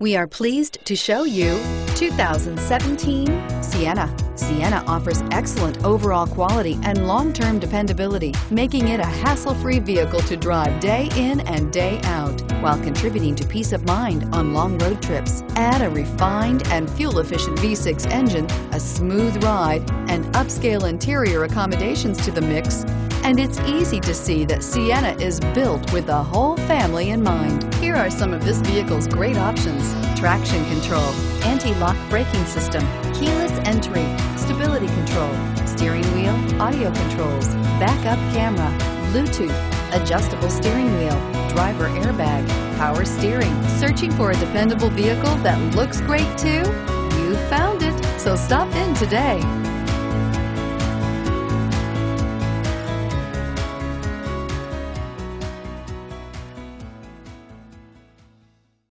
We are pleased to show you 2017 Sienna. Sienna offers excellent overall quality and long-term dependability, making it a hassle-free vehicle to drive day in and day out, while contributing to peace of mind on long road trips. Add a refined and fuel-efficient V6 engine, a smooth ride, and upscale interior accommodations to the mix, and it's easy to see that Sienna is built with the whole family in mind. Here are some of this vehicle's great options. Traction control, anti-lock braking system, keyless entry, stability control, steering wheel, audio controls, backup camera, Bluetooth, adjustable steering wheel, driver airbag, power steering. Searching for a dependable vehicle that looks great too? You found it, so stop in today.